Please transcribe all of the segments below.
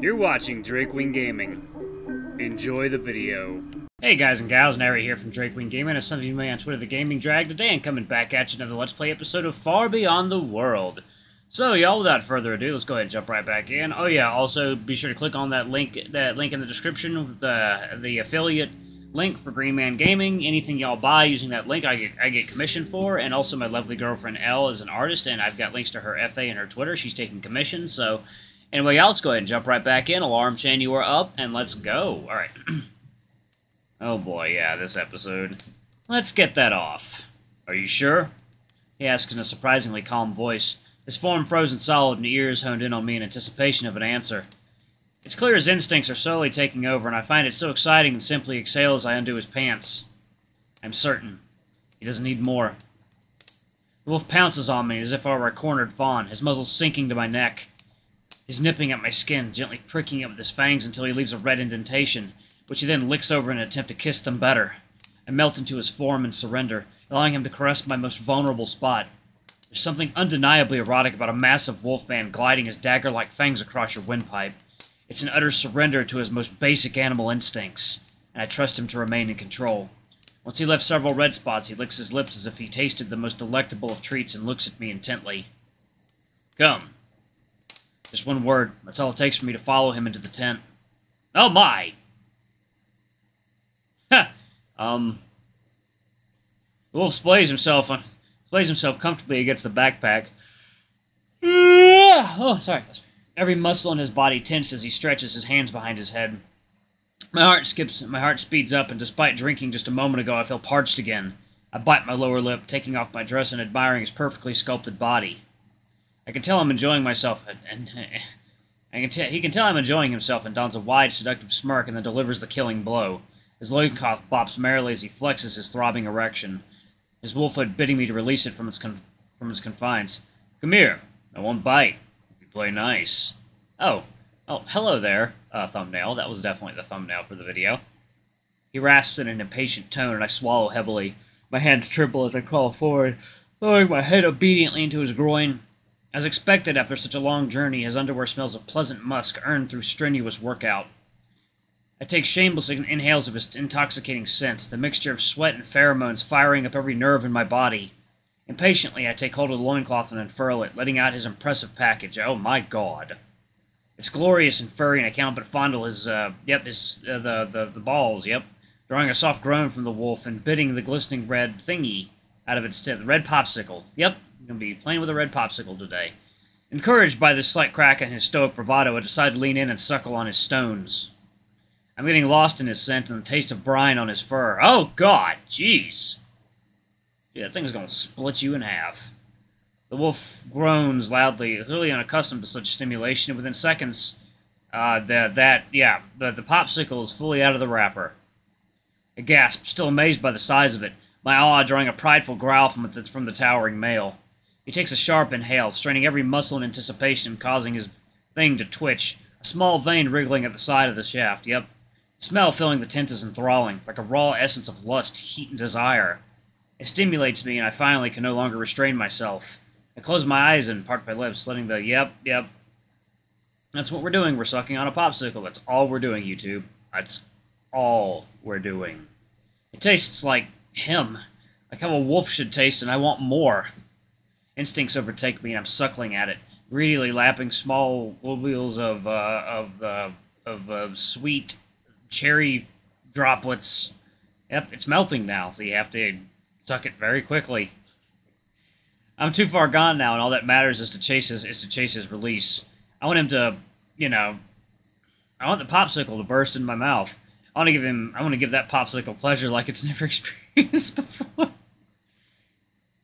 You're watching Drakewing Gaming. Enjoy the video. Hey guys and gals, Nary here from Drakewing Gaming, and some of you may on Twitter, The Gaming Drag, today and coming back at you another Let's Play episode of Far Beyond the World. So, y'all, without further ado, let's go ahead and jump right back in. Oh yeah, also be sure to click on that link, that link in the description, the the affiliate link for Green Man Gaming. Anything y'all buy using that link, I get I get commission for, and also my lovely girlfriend Elle is an artist, and I've got links to her FA and her Twitter. She's taking commissions, so anyway, y'all, let's go ahead and jump right back in. Alarm chain, you are up, and let's go. All right. oh boy, yeah, this episode. Let's get that off. Are you sure? He asks in a surprisingly calm voice, his form frozen solid and ears honed in on me in anticipation of an answer. It's clear his instincts are slowly taking over, and I find it so exciting and simply exhale as I undo his pants. I'm certain. He doesn't need more. The wolf pounces on me as if I were a cornered fawn, his muzzle sinking to my neck. He's nipping at my skin, gently pricking it with his fangs until he leaves a red indentation, which he then licks over in an attempt to kiss them better. I melt into his form and surrender, allowing him to caress my most vulnerable spot. There's something undeniably erotic about a massive wolf man gliding his dagger-like fangs across your windpipe. It's an utter surrender to his most basic animal instincts, and I trust him to remain in control. Once he left several red spots, he licks his lips as if he tasted the most delectable of treats and looks at me intently. Come. Just one word. That's all it takes for me to follow him into the tent. Oh my! Ha! um... The wolf splays himself on... Splays himself comfortably against the backpack. Oh, sorry. Every muscle in his body tenses as he stretches his hands behind his head. My heart skips, my heart speeds up, and despite drinking just a moment ago, I feel parched again. I bite my lower lip, taking off my dress and admiring his perfectly sculpted body. I can tell I'm enjoying myself, and, I can he can tell I'm enjoying himself, and dons a wide, seductive smirk, and then delivers the killing blow. His loincloth bops merrily as he flexes his throbbing erection, his wolf wolfhood bidding me to release it from its from its confines. Come here, I won't bite if You play nice. Oh, oh, hello there, uh, thumbnail. That was definitely the thumbnail for the video. He rasps in an impatient tone, and I swallow heavily. My hands tremble as I crawl forward, lowering my head obediently into his groin. As expected after such a long journey, his underwear smells of pleasant musk earned through strenuous workout. I take shameless inhales of his intoxicating scent, the mixture of sweat and pheromones firing up every nerve in my body. Impatiently, I take hold of the loincloth and unfurl it, letting out his impressive package. Oh my god. It's glorious and furry, and I cannot but fondle his, uh, yep, his, uh, the, the, the balls, yep. Drawing a soft groan from the wolf and bidding the glistening red thingy out of its tip. The red popsicle. Yep, I'm gonna be playing with a red popsicle today. Encouraged by this slight crack in his stoic bravado, I decide to lean in and suckle on his stones. I'm getting lost in his scent and the taste of brine on his fur. Oh god, jeez. Yeah, that thing's gonna split you in half. The wolf groans loudly, clearly unaccustomed to such stimulation, and within seconds, uh, the, that, yeah, the, the popsicle is fully out of the wrapper. I gasp, still amazed by the size of it, my awe drawing a prideful growl from the, from the towering male. He takes a sharp inhale, straining every muscle in anticipation, causing his thing to twitch, a small vein wriggling at the side of the shaft, yep. Smell filling the tent is enthralling, like a raw essence of lust, heat, and desire. It stimulates me, and I finally can no longer restrain myself. I close my eyes and part my lips, letting the yep, yep. That's what we're doing. We're sucking on a popsicle. That's all we're doing, YouTube. That's all we're doing. It tastes like him. Like how a wolf should taste, and I want more. Instincts overtake me, and I'm suckling at it, greedily lapping small globules of uh, of uh, of uh, sweet cherry droplets. Yep, it's melting now, so you have to Suck it very quickly. I'm too far gone now, and all that matters is to chase his is to chase his release. I want him to, you know, I want the popsicle to burst in my mouth. I want to give him. I want to give that popsicle pleasure like it's never experienced before.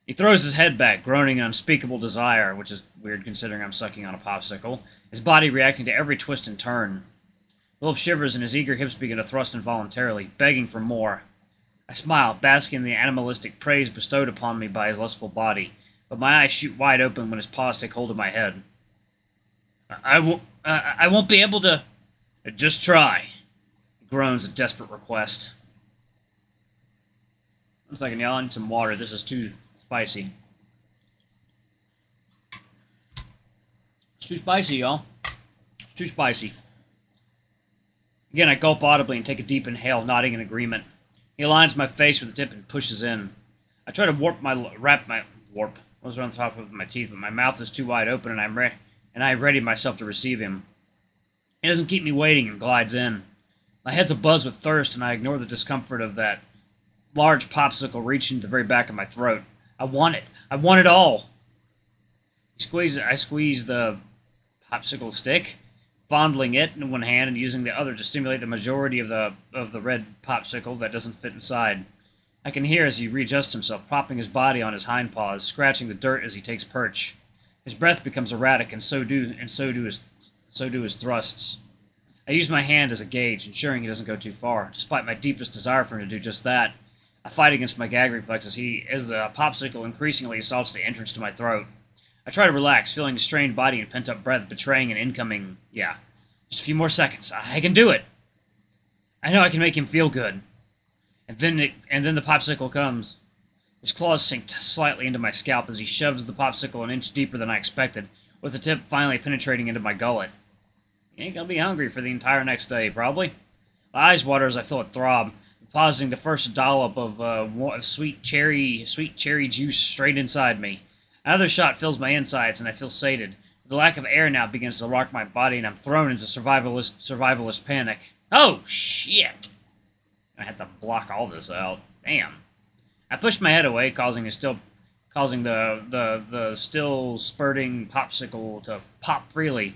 He throws his head back, groaning in unspeakable desire, which is weird considering I'm sucking on a popsicle. His body reacting to every twist and turn. Wolf shivers and his eager hips begin to thrust involuntarily, begging for more. I smile, basking in the animalistic praise bestowed upon me by his lustful body, but my eyes shoot wide open when his paws take hold of my head. I, won't, uh, I won't be able to... Just try. He groans a desperate request. One second, y'all. I need some water. This is too spicy. It's too spicy, y'all. It's too spicy. Again, I gulp audibly and take a deep inhale, nodding in agreement. He aligns my face with the tip and pushes in. I try to warp my wrap my warp. Those are on top of my teeth, but my mouth is too wide open, and I'm re- and I ready myself to receive him. He doesn't keep me waiting and glides in. My head's abuzz with thirst, and I ignore the discomfort of that large popsicle reaching to the very back of my throat. I want it. I want it all. Squeeze. I squeeze the popsicle stick, fondling it in one hand and using the other to stimulate the majority of the of the red popsicle that doesn't fit inside. I can hear as he readjusts himself, propping his body on his hind paws, scratching the dirt as he takes perch. His breath becomes erratic, and so do and so do his so do his thrusts. I use my hand as a gauge, ensuring he doesn't go too far, despite my deepest desire for him to do just that. I fight against my gag reflex as he as the popsicle increasingly assaults the entrance to my throat. I try to relax, feeling a strained body and pent up breath betraying an incoming. Yeah. Just a few more seconds. I can do it. I know I can make him feel good. And then it, and then the popsicle comes. His claws sink slightly into my scalp as he shoves the popsicle an inch deeper than I expected, with the tip finally penetrating into my gullet. He ain't gonna be hungry for the entire next day, probably. My eyes water as I feel it throb, depositing the first dollop of uh, sweet cherry sweet cherry juice straight inside me. Another shot fills my insides, and I feel sated. The lack of air now begins to rock my body, and I'm thrown into survivalist survivalist panic. Oh shit! I had to block all this out. Damn. I pushed my head away, causing a still causing the the the still spurting popsicle to pop freely.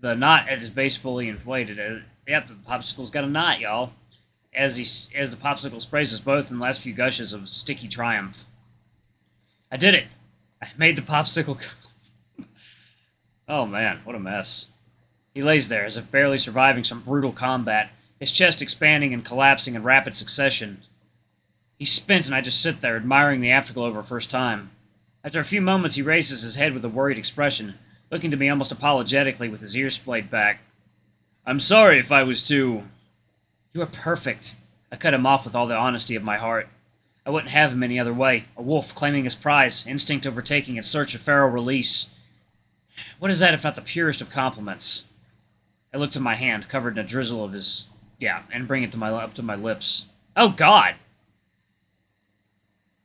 The knot at its base fully inflated. Uh, yep, the popsicle's got a knot, y'all. As he as the popsicle sprays us both in the last few gushes of sticky triumph. I did it. I made the popsicle. oh man, what a mess. He lays there as if barely surviving some brutal combat, his chest expanding and collapsing in rapid succession. He's spent, and I just sit there, admiring the afterglow for first time. After a few moments, he raises his head with a worried expression, looking to me almost apologetically with his ears splayed back. I'm sorry if I was too. You are perfect. I cut him off with all the honesty of my heart. I wouldn't have him any other way. A wolf claiming his prize, instinct overtaking in search of feral release. What is that if not the purest of compliments? I looked at my hand, covered in a drizzle of his... Yeah, and bring it to my up to my lips. Oh, God!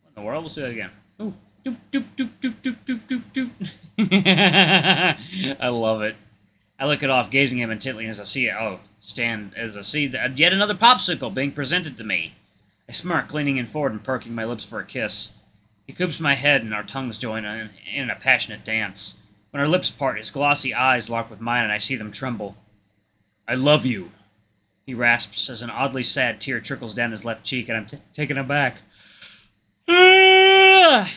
What in the world? Let's do that again. Ooh. Doop, doop, doop, doop, doop, doop, doop, doop. I love it. I look it off, gazing at him intently as I see it. Oh, stand as I see that yet another popsicle being presented to me. I smirk, leaning in forward and perking my lips for a kiss. He coops my head and our tongues join in, in a passionate dance. When our lips part, his glossy eyes lock with mine and I see them tremble. I love you, he rasps as an oddly sad tear trickles down his left cheek and I'm taken aback.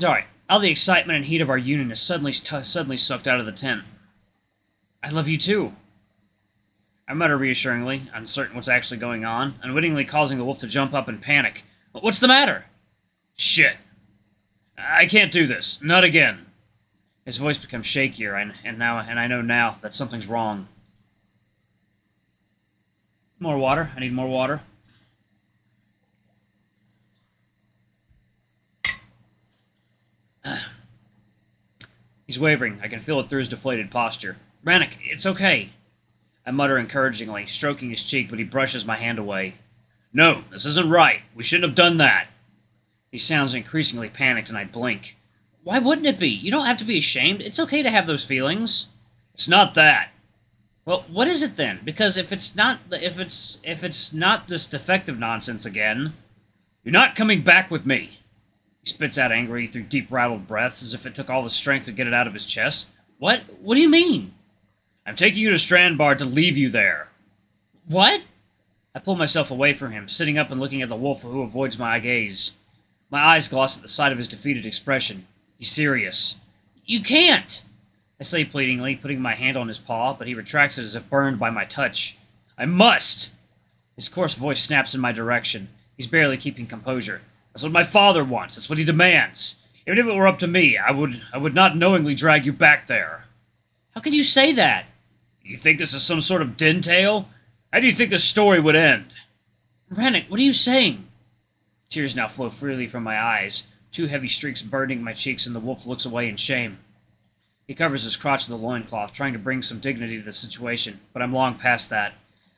Sorry, all the excitement and heat of our union is suddenly, suddenly sucked out of the tent. I love you too. I mutter reassuringly, uncertain what's actually going on, unwittingly causing the wolf to jump up and panic. What's the matter? Shit. I can't do this. Not again. His voice becomes shakier, and, and now and I know now that something's wrong. More water. I need more water. He's wavering. I can feel it through his deflated posture. Ranok, it's okay. I mutter encouragingly, stroking his cheek, but he brushes my hand away. No, this isn't right. We shouldn't have done that. He sounds increasingly panicked, and I blink. Why wouldn't it be? You don't have to be ashamed. It's okay to have those feelings. It's not that. Well, what is it then? Because if it's not if it's if it's not this defective nonsense again, you're not coming back with me. He spits out angry through deep rattled breaths as if it took all the strength to get it out of his chest. What? What do you mean? I'm taking you to Strandbar to leave you there. What? I pull myself away from him, sitting up and looking at the wolf who avoids my gaze. My eyes gloss at the sight of his defeated expression. He's serious. You can't! I say pleadingly, putting my hand on his paw, but he retracts it as if burned by my touch. I must! His coarse voice snaps in my direction. He's barely keeping composure. That's what my father wants. That's what he demands. Even if it were up to me, I would I would not knowingly drag you back there. How can you say that? You think this is some sort of den tale? How do you think the story would end? Rennick, what are you saying? Tears now flow freely from my eyes, two heavy streaks burning my cheeks, and the wolf looks away in shame. He covers his crotch with a loincloth, trying to bring some dignity to the situation, but I'm long past that.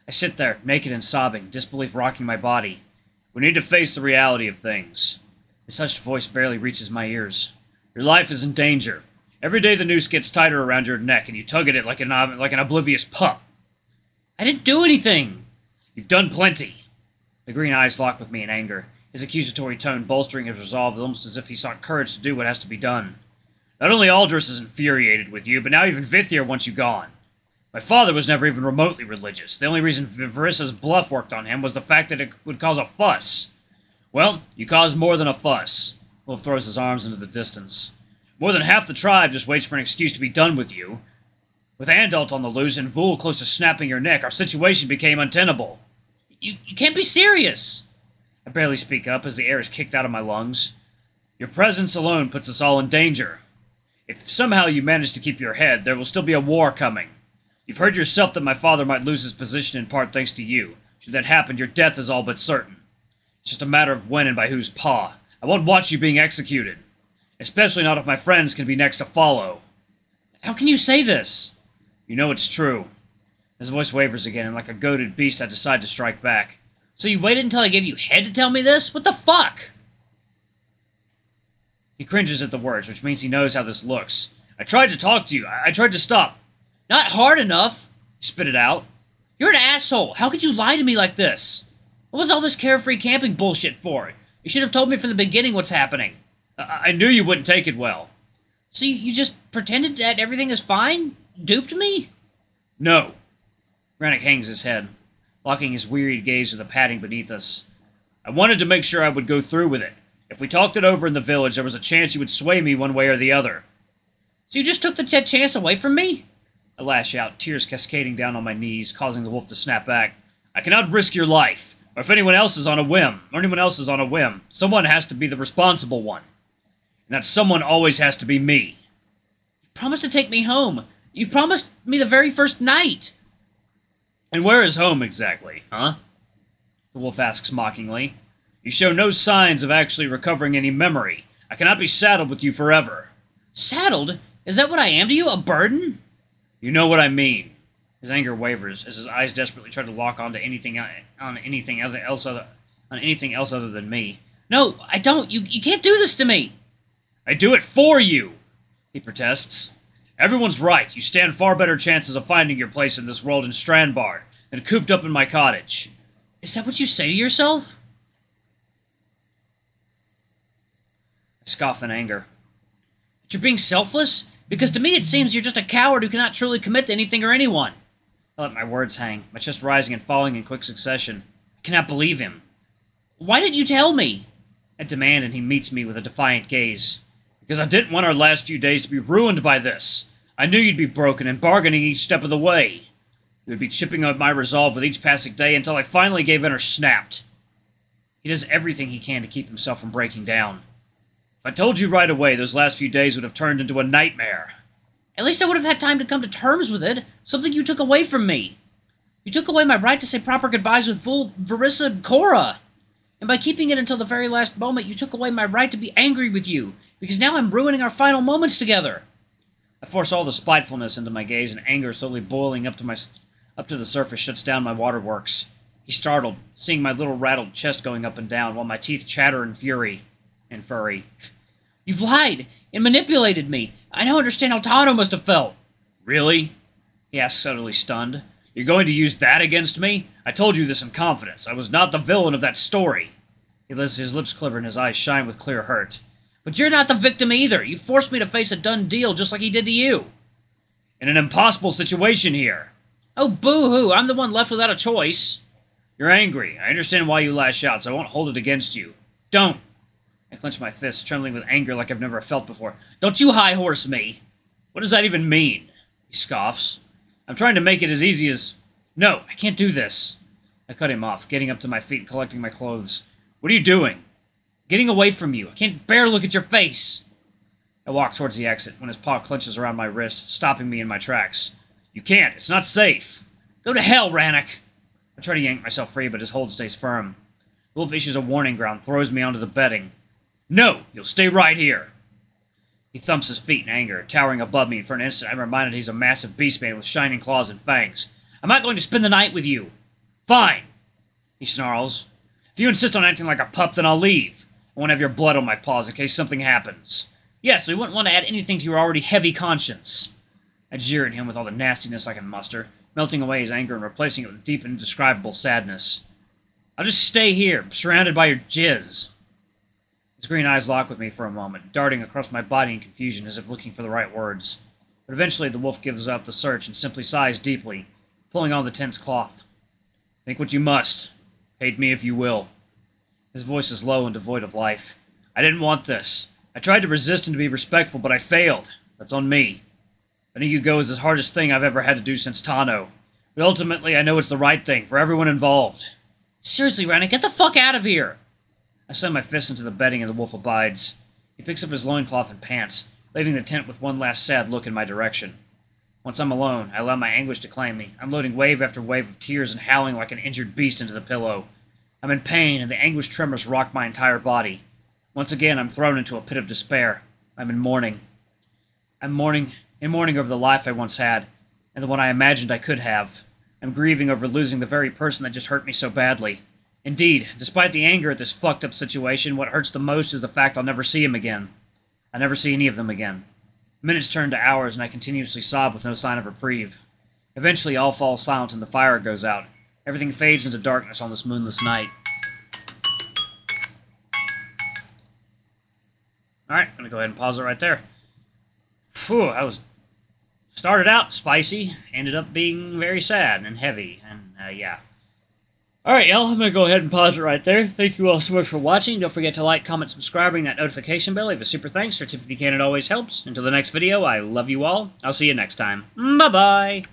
I sit there, naked and sobbing, disbelief rocking my body. We need to face the reality of things. His hushed voice barely reaches my ears. Your life is in danger. Every day the noose gets tighter around your neck, and you tug at it like an, like an oblivious pup. I didn't do anything. You've done plenty. The green eyes locked with me in anger, his accusatory tone bolstering his resolve almost as if he sought courage to do what has to be done. Not only Aldris is infuriated with you, but now even Vithir wants you gone. My father was never even remotely religious. The only reason Varissa's bluff worked on him was the fact that it would cause a fuss. Well, you caused more than a fuss. Wolf throws his arms into the distance. More than half the tribe just waits for an excuse to be done with you. With Andalt on the loose and Vul close to snapping your neck, our situation became untenable. You, you can't be serious! I barely speak up as the air is kicked out of my lungs. Your presence alone puts us all in danger. If somehow you manage to keep your head, there will still be a war coming. You've heard yourself that my father might lose his position in part thanks to you. Should that happen, your death is all but certain. It's just a matter of when and by whose paw. I won't watch you being executed. Especially not if my friends can be next to follow. How can you say this? You know it's true. His voice wavers again, and like a goaded beast, I decide to strike back. So you waited until I gave you head to tell me this? What the fuck? He cringes at the words, which means he knows how this looks. I tried to talk to you. I, I tried to stop. Not hard enough. Spit it out. You're an asshole. How could you lie to me like this? What was all this carefree camping bullshit for? You should have told me from the beginning what's happening. I, I knew you wouldn't take it well. So you, just pretended that everything is fine? Duped me? No. Ranok hangs his head, locking his wearied gaze with the padding beneath us. I wanted to make sure I would go through with it. If we talked it over in the village, there was a chance you would sway me one way or the other. So you just took the chance away from me? I lash out, tears cascading down on my knees, causing the wolf to snap back. I cannot risk your life, or if anyone else is on a whim, or anyone else is on a whim, someone has to be the responsible one. And that someone always has to be me. You've promised to take me home. You've promised me the very first night. And where is home exactly, huh? The wolf asks mockingly. You show no signs of actually recovering any memory. I cannot be saddled with you forever. Saddled? Is that what I am to you? A burden? You know what I mean. His anger wavers as his eyes desperately try to lock onto anything on anything else other on anything else other than me. No, I don't. You you can't do this to me. I do it for you. He protests. Everyone's right. You stand far better chances of finding your place in this world in Strandbar than cooped up in my cottage. Is that what you say to yourself? I scoff in anger. But you're being selfless? Because to me it seems you're just a coward who cannot truly commit to anything or anyone. I let my words hang, my chest rising and falling in quick succession. I cannot believe him. Why didn't you tell me? I demand, and he meets me with a defiant gaze. Because I didn't want our last few days to be ruined by this. I knew you'd be broken and bargaining each step of the way. You would be chipping at my resolve with each passing day until I finally gave in or snapped. He does everything he can to keep himself from breaking down. If I told you right away, those last few days would have turned into a nightmare. At least I would have had time to come to terms with it. Something you took away from me. You took away my right to say proper goodbyes with full Varissa and Cora. And by keeping it until the very last moment, you took away my right to be angry with you, because now I'm ruining our final moments together. I force all the spitefulness into my gaze, and anger slowly boiling up to my up to the surface shuts down my waterworks. He's startled, seeing my little rattled chest going up and down, while my teeth chatter in fury and furry. You've lied and manipulated me. I now understand how Tano must have felt. Really? He asks, utterly stunned. You're going to use that against me? I told you this in confidence. I was not the villain of that story. He lets his lips quiver and his eyes shine with clear hurt. But you're not the victim either. You forced me to face a done deal just like he did to you. In an impossible situation here. Oh, boo-hoo. I'm the one left without a choice. You're angry. I understand why you lash out, so I won't hold it against you. Don't. I clench my fists, trembling with anger like I've never felt before. Don't you high horse me! What does that even mean? He scoffs. I'm trying to make it as easy as... No, I can't do this. I cut him off, getting up to my feet collecting my clothes. What are you doing? Getting away from you. I can't bear to look at your face. I walk towards the exit when his paw clenches around my wrist, stopping me in my tracks. You can't. It's not safe. Go to hell, Ranok. I try to yank myself free, but his hold stays firm. Wolf issues a warning ground, throws me onto the bedding. No, you'll stay right here. He thumps his feet in anger, towering above me. For an instant, I'm reminded he's a massive beast man with shining claws and fangs. I'm not going to spend the night with you. Fine, he snarls. If you insist on acting like a pup, then I'll leave. I won't have your blood on my paws in case something happens. Yes, we wouldn't want to add anything to your already heavy conscience. I jeer at him with all the nastiness I can muster, melting away his anger and replacing it with deep indescribable sadness. I'll just stay here, surrounded by your jizz. His green eyes lock with me for a moment, darting across my body in confusion as if looking for the right words. But eventually the wolf gives up the search and simply sighs deeply, pulling on the tense cloth. Think what you must. Hate me if you will. His voice is low and devoid of life. I didn't want this. I tried to resist and to be respectful, but I failed. That's on me. Letting you go is the hardest thing I've ever had to do since Tano. But ultimately, I know it's the right thing for everyone involved. Seriously, Ranok, get the fuck out of here! I send my fist into the bedding and the wolf abides. He picks up his loincloth and pants, leaving the tent with one last sad look in my direction. Once I'm alone, I allow my anguish to claim me, unloading wave after wave of tears and howling like an injured beast into the pillow. I'm in pain, and the anguish tremors rock my entire body. Once again, I'm thrown into a pit of despair. I'm in mourning. I'm mourning, in mourning over the life I once had, and the one I imagined I could have. I'm grieving over losing the very person that just hurt me so badly. Indeed, despite the anger at this fucked up situation, what hurts the most is the fact I'll never see him again. I never see any of them again. Minutes turn to hours, and I continuously sob with no sign of reprieve. Eventually, all falls silent and the fire goes out. Everything fades into darkness on this moonless night. Alright, I'm gonna go ahead and pause it right there. Phew, that was started out spicy, ended up being very sad and heavy, and uh, yeah. Alright, y'all, I'm going to go ahead and pause it right there. Thank you all so much for watching. Don't forget to like, comment, subscribe, ring that notification bell. Leave a super thanks. Or tip if you can, it always helps. Until the next video, I love you all. I'll see you next time. Bye-bye!